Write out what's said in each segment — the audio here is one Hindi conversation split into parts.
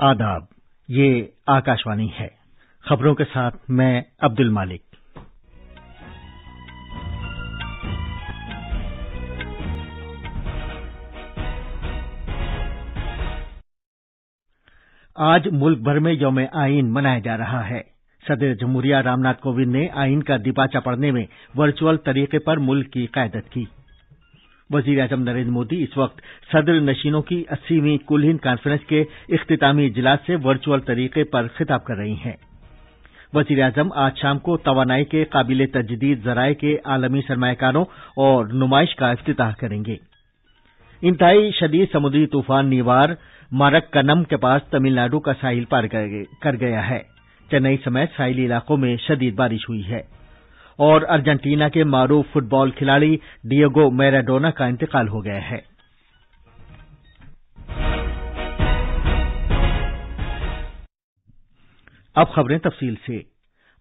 आदाब। ये आकाशवाणी है। खबरों के साथ मैं अब्दुल मालिक। आज मुल्क भर में यौम आइन मनाया जा रहा है। सदर जमहूरिया रामनाथ कोविंद ने आइन का दीपाचा पढ़ने में वर्चुअल तरीके पर मुल्क की क्यादत की। वज़ीर अजम नरेंद्र मोदी इस वक्त सदर नशीनों की अस्सीवीं कुल हिंद कॉन्फ्रेंस के इख्तितामी इजलास से वर्चुअल तरीके पर खिताब कर रही हैं। वज़ीर अजम आज शाम को तवानाई के काबिल तजदीद जराये के आलमी सरमाकारों और नुमाइश का अफ्ताह करेंगे। इंतहाई शदीद समुद्री तूफ़ान निवार मारक्कनम के पास तमिलनाडु का साहिल पार कर गया है। चेन्नई समेत साहिली इलाकों में शदीद बारिश हुई है। और अर्जेंटीना के मारूफ फुटबॉल खिलाड़ी डिएगो मैराडोना का इंतकाल हो गया है। अब खबरें तफसील से।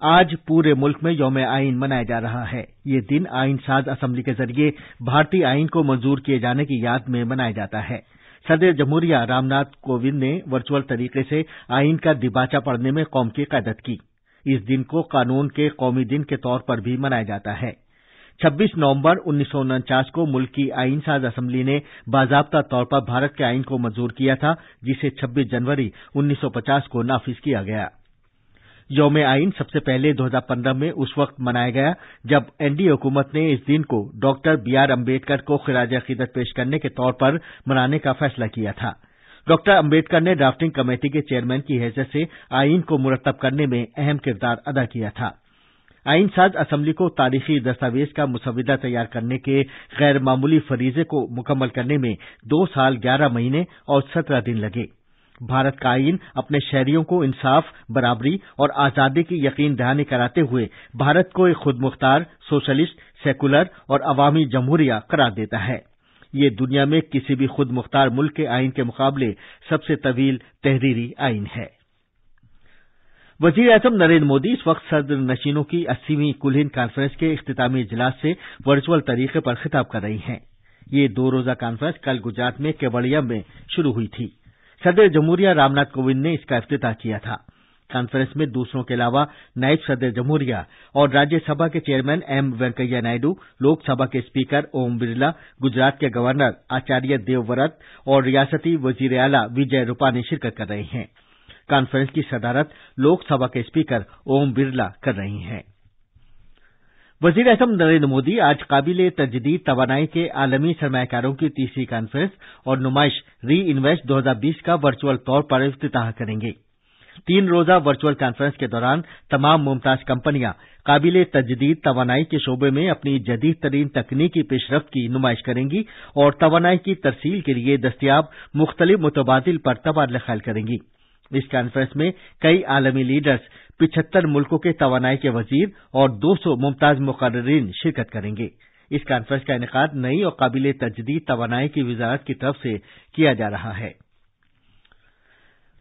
आज पूरे मुल्क में यौम आइन मनाया जा रहा है। ये दिन आइन साज असम्बली के ज़रिए भारतीय आइन को मंजूर किए जाने की याद में मनाया जाता है। सदर जमहूरिया रामनाथ कोविंद ने वर्चुअल तरीके से आइन का दिबाचा पढ़ने में कौम की क्यादत की। इस दिन को कानून के कौमी दिन के तौर पर भी मनाया जाता है। छब्बीस नवंबर उन्नीस को मुल्क की आइन साज असम्बली ने बाजाबता तौर पर भारत के आइन को मंजूर किया था, जिसे 26 जनवरी 1950 को नाफिज किया गया। यौम आइन सबसे पहले 2015 में उस वक्त मनाया गया, जब एनडीए हुकूमत ने इस दिन को डॉक्टर बी आर अंबेडकर को खिराज अकीदत पेश करने के तौर पर मनाने का फैसला किया था। डॉक्टर अंबेडकर ने ड्राफ्टिंग कमेटी के चेयरमैन की हैसियत से आइन को मुरतब करने में अहम किरदार अदा किया था। आइन साज असम्बली को तारीखी दस्तावेज़ का मुसविदा तैयार करने के गैर मामूली फरीजे को मुकम्मल करने में दो साल ग्यारह महीने और सत्रह दिन लगे। भारत का आइन अपने शहरियों को इंसाफ, बराबरी और आज़ादी की यकीन दहानी कराते हुए भारत को एक खुद मुख्तार सोशलिस्ट, सेकुलर और अवामी जमहूरिया करार देता है। ये दुनिया में किसी भी खुद मुख्तार मुल्क के आइन के मुकाबले सबसे तवील, तहरीरी आइन है। वज़ीर अजम नरेंद्र मोदी इस वक्त सदर नशीनों की अस्सीवीं कुल हिंद कॉन्फ्रेंस के इख्तितामी इजलास से वर्चुअल तरीके पर खिताब कर रही हैं। ये दो रोजा कॉन्फ्रेंस कल गुजरात में केवड़िया में शुरू हुई थी। सदर जमहूरिया रामनाथ कोविंद ने इसका अफ्ताह किया था। कॉन्फ्रेंस में दूसरों के अलावा नायब सदर जमहूरिया और राज्यसभा के चेयरमैन एम वेंकैया नायडू, लोकसभा के स्पीकर ओम बिरला, गुजरात के गवर्नर आचार्य देवव्रत और रियासती वज़ीर आला विजय रूपानी शिरकत कर रहे हैं। कॉन्फ्रेंस की सदारत लोकसभा के स्पीकर ओम बिरला कर रहे हैं। वज़ीर अजम नरेंद्र मोदी आज काबिल तजदीद तवानाई के आलमी सरमाकारों की तीसरी कॉन्फ्रेंस और नुमाइश री इन्वेस्ट 2020 का वर्चुअल तौर पर अफ्ताह करेंगे। तीन रोजा वर्चुअल कॉन्फ्रेंस के दौरान तमाम मुमताज़ कंपनियाँ काबिल तजदीद तवानाई के शोबे में अपनी जदीद तरीन तकनीकी पेशरफ की नुमाइश करेंगी और तवानाई की तरसील के लिए दस्तियाब मुख्तलिफ़ मुतबादिल पर तबादला ख्याल करेंगी। इस कॉन्फ्रेंस में कई आलमी लीडर्स पिछहत्तर मुल्कों के तवानाई के वज़ीर और दो सौ मुमताज़ मुकर्रीन शिरकत करेंगे। इस कॉन्फ्रेंस का इनका नई और काबिल तजदीद तवानाई की वजारत की तरफ़ से किया जा रहा है।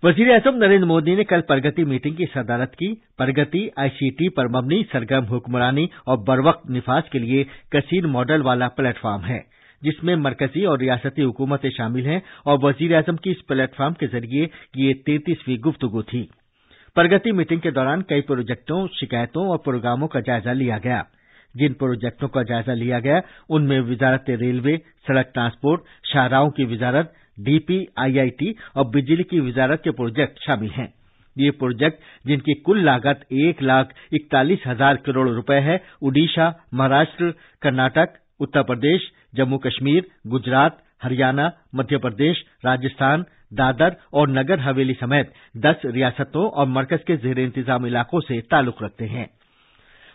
वज़ीर अजम नरेंद्र मोदी ने कल प्रगति मीटिंग की सदारत की। प्रगति आईसीटी पर मबनी सरगर्म हुक्मरानी और बरवक्त निफाज के लिए कसीर मॉडल वाला प्लेटफार्म है, जिसमें मरकजी और रियासती हुकूमतें शामिल हैं और वज़ीर अजम की इस प्लेटफार्म के ज़रिए ये तैंतीसवीं गुफ्तगु थी। प्रगति मीटिंग के दौरान कई प्रोजेक्टों, शिकायतों और प्रोग्रामों का जायजा लिया गया। जिन प्रोजेक्टों का जायजा लिया गया, उनमें वजारत रेलवे, सड़क ट्रांसपोर्ट, शाहराहों की वजारत डीपी आईआईटी और बिजली की वजारत के प्रोजेक्ट शामिल हैं। ये प्रोजेक्ट, जिनकी कुल लागत एक लाख इकतालीस हज़ार करोड़ रुपए है ओडिशा महाराष्ट्र, कर्नाटक, उत्तर प्रदेश, जम्मू कश्मीर, गुजरात, हरियाणा, मध्य प्रदेश, राजस्थान, दादर और नगर हवेली समेत दस रियासतों और मरकज के जेर इंतज़ाम इलाकों से ताल्लुक रखते हैं।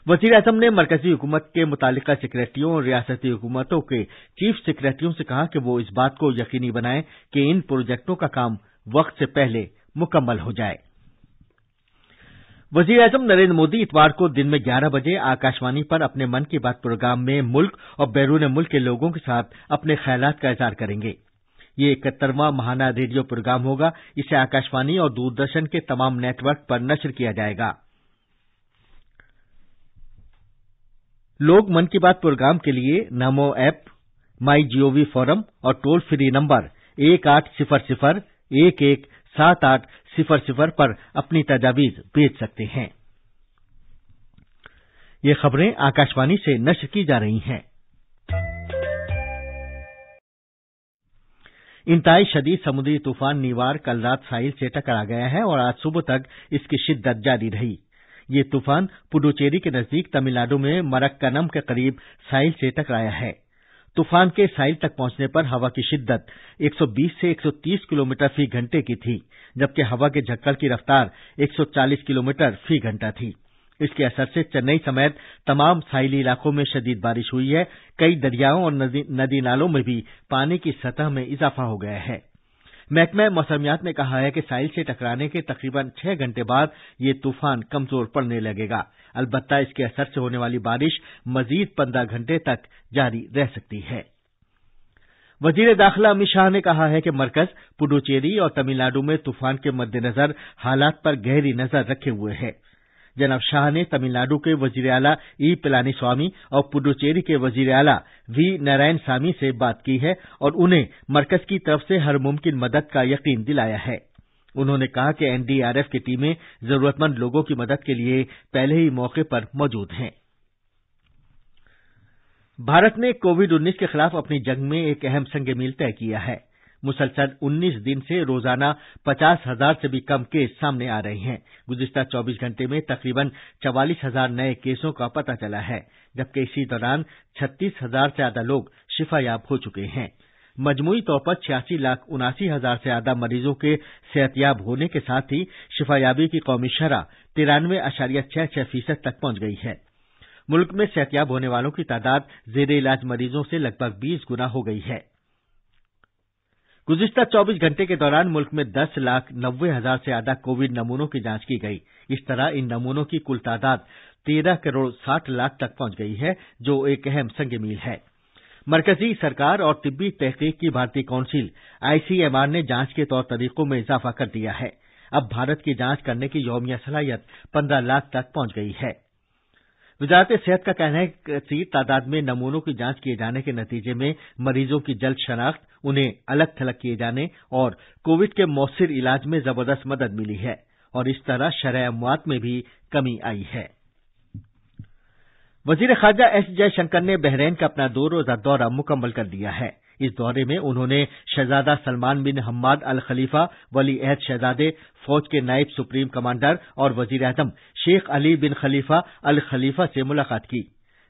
वज़ीर अजम ने मरकजी हुकूमत के मुतालिका सेक्रेटरियों और रियासती हुकूमतों के चीफ सेक्रेटरियों से कहा कि वो इस बात को यकीनी बनाएँ कि इन प्रोजेक्टों का काम वक्त से पहले मुकम्मल हो जाए। वज़ीर अजम नरेंद्र मोदी इतवार को दिन में ग्यारह बजे आकाशवाणी पर अपने मन की बात प्रोग्राम में मुल्क और बैरून मुल्क के लोगों के साथ अपने ख्याल का इजहार करेंगे। ये इकहत्तरवां महाना रेडियो प्रोग्राम होगा। इसे आकाशवाणी और दूरदर्शन के तमाम नेटवर्क पर नश्र किया जाएगा। लोग मन की बात प्रोग्राम के लिए Namo app my GOV forum और टोल फ्री नंबर एक आठ सिफर सिफर, एक एक सात आठ सिफर सिफर पर अपनी तजावीज भेज सकते हैं। ये खबरें आकाशवाणी से नष्र की जा रही हैं। इंताई शदीद समुद्री तूफ़ान निवार कल रात साहिल से टकरा गया है और आज सुबह तक इसकी शिद्दत जारी रही। ये तूफ़ान पुडुचेरी के नज़दीक तमिलनाडु में मरक्कनम के करीब साहिल से टकराया है। तूफ़ान के साहिल तक पहुँचने पर हवा की शिद्दत 120 से 130 किलोमीटर फ़ी घंटे की थी, जबकि हवा के झक्कड़ की रफ्तार 140 किलोमीटर फ़ी घंटा थी। इसके असर से चेन्नई समेत तमाम साहिली इलाकों में शदीद बारिश हुई है। कई दरियाओं और नदी नालों में भी पानी की सतह में इजाफा हो गया है। महकमा मौसमियात ने कहा है कि साहिल से टकराने के तकरीबन छह घंटे बाद ये तूफ़ान कमज़ोर पड़ने लगेगा। अलबत् इसके असर से होने वाली बारिश मजीद पंद्रह घंटे तक जारी रह सकती है। वज़ीर दाखिला अमित शाह ने कहा है कि मरकज, पुडुचेरी और तमिलनाडु में तूफ़ान के मद्देनजर हालात पर गहरी नज़र रखे हुए है। जनाब शाह ने तमिलनाडु के वज़ीर आला ई पिलानी स्वामी और पुडुचेरी के वज़ीर आला वी नारायण सामी से बात की है और उन्हें मरकज की तरफ़ से हर मुमकिन मदद का यकीन दिलाया है। उन्होंने कहा कि एनडीआरएफ की टीमें जरूरतमंद लोगों की मदद के लिए पहले ही मौके पर मौजूद हैं। भारत ने कोविड उन्नीस के खिलाफ अपनी जंग में एक अहम संग मील तय किया है। मुसलसल 19 दिन से रोज़ाना पचास हज़ार से भी कम केस सामने आ रहे हैं। गुजश्ता 24 घंटे में तकरीबन चवालीस हज़ार नए केसों का पता चला है, जबकि इसी दौरान छत्तीस हज़ार से ज़्यादा लोग शिफायाब हो चुके हैं। मजमूई तौर पर छियासी लाख उनासी हज़ार से ज़्यादा मरीजों के सेहतियाब होने के साथ ही शिफायाबी की कौमी शरह तिरानवे अशारिया छह छह फ़ीसद तक पहुँच गई है। मुल्क में सेहतियाब होने वालों की तादाद जेर इलाज मरीजों से लगभग बीस गुना हो गई है। गुजश्ता चौबीस घंटे के दौरान मुल्क में दस लाख नब्बे हज़ार से ज़्यादा कोविड नमूनों की जाँच की गई। इस तरह इन नमूनों की कुल तादाद तेरह करोड़ साठ लाख तक पहुँच गई है, जो एक अहम संग मील है। मरकजी सरकार और तिब्बी तहकीक की भारतीय काउंसिल आईसीएमआर ने जाँच के तौर तरीकों में इजाफा कर दिया है। अब भारत की जाँच करने की यौमिया सलाहियत पंद्रह लाख तक पहुँच गई है। वजारत सेहत का कहना है कि तादाद में नमूनों की जाँच किए जाने के नतीजे में मरीजों की जल्द शनाख्त, उन्हें अलग थलग किए जाने और कोविड के मौसर इलाज में ज़बरदस्त मदद मिली है और इस तरह शरह अमवात में भी कमी आई है। वज़ीर खारजा एस जयशंकर ने बहरीन का अपना दो रोजा दौरा मुकम्मल कर दिया है। इस दौरे में उन्होंने शहजादा सलमान बिन हम्माद अल खलीफा, वली अहद शहजादे, फौज के नायब सुप्रीम कमांडर और वज़ीर आज़म, शेख अली बिन खलीफा अल खलीफा से मुलाकात की।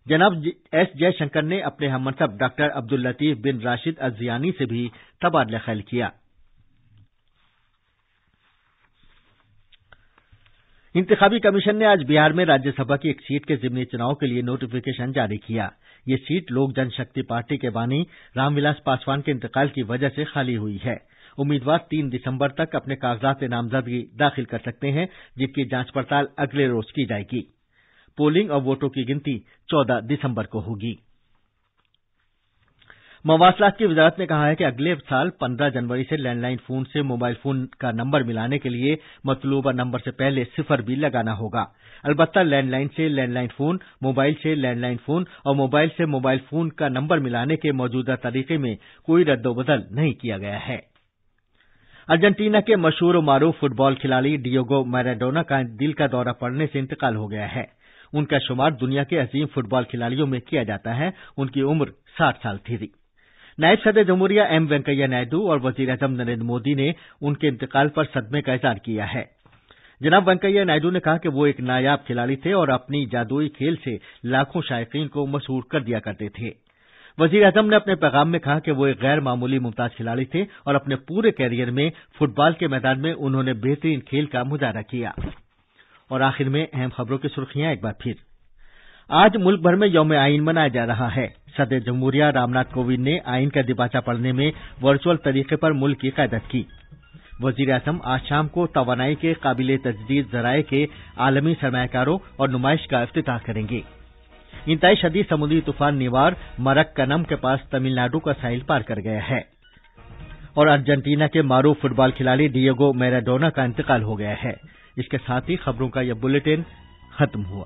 जनाब एस जयशंकर ने अपने हमनसब doctor Abdul Latif bin Rashid Al Zayani से भी तबादला ख्याल किया। इंतखाबी कमीशन ने आज बिहार में राज्यसभा की एक सीट के जिमनी चुनाव के लिए नोटिफिकेशन जारी किया। ये सीट लोक जनशक्ति पार्टी के बानी रामविलास पासवान के इंतकाल की वजह से खाली हुई है। उम्मीदवार तीन दिसंबर तक अपने कागजात नामजदगी दाखिल कर सकते हैं, जिनकी जाँच पड़ताल अगले रोज की जाएगी। पोलिंग और वोटों की गिनती चौदह दिसंबर को होगी। मवासलात की वजारत ने कहा है कि अगले साल पंद्रह जनवरी से लैंडलाइन फ़ोन से मोबाइल फ़ोन का नंबर मिलाने के लिए मतलूबा नंबर से पहले सिफर भी लगाना होगा। अलबत्ता लैंडलाइन से लैंडलाइन फ़ोन, मोबाइल से लैंडलाइन फ़ोन और मोबाइल से मोबाइल फ़ोन का नंबर मिलाने के मौजूदा तरीके में कोई रद्दोबदल नहीं किया गया है। अर्जेंटीना के मशहूर मारूफ फुटबॉल खिलाड़ी डियोगो मैराडोना का दिल का दौरा पड़ने से इंतकाल हो गया है। उनका शुमार दुनिया के अजीम फुटबॉल खिलाड़ियों में किया जाता है। उनकी उम्र साठ साल थी। नायब सदर जमूरिया एम वेंकैया नायडू और वज़ीर अजम नरेंद्र मोदी ने उनके इंतकाल पर सदमे का इजहार किया है। जनाब वेंकैया नायडू ने कहा कि वो एक नायाब खिलाड़ी थे और अपनी जादुई खेल से लाखों शायकीन को मशहूर कर दिया करते थे। वज़ीर अजम ने अपने पैगाम में कहा कि वो एक गैर मामूली मुमताज़ खिलाड़ी थे और अपने पूरे कैरियर में फुटबॉल के मैदान में उन्होंने बेहतरीन खेल का मुजाहरा किया। और आखिर में अहम खबरों की सुर्खियाँ एक बार फिर। आज मुल्क भर में यौम आइन मनाया जा रहा है। सदर जमहूरिया रामनाथ कोविंद ने आइन का दिबाचा पढ़ने में वर्चुअल तरीके पर मुल्क की क्यादत की। वज़ीर अजम आज शाम को तोानाई के काबिल तजदीद जराये के आलमी सरमाकारों और नुमाइश का अफ्ताह करेंगे। इंतई शदी समुद्री तूफ़ान निवार मरक्कनम के पास तमिलनाडु का साहिल पार कर गया है। और अर्जेंटीना के मारूफ फुटबॉल खिलाड़ी डिएगो मैराडोना का इंतकाल हो गया है। इसके साथ ही खबरों का यह बुलेटिन खत्म हुआ।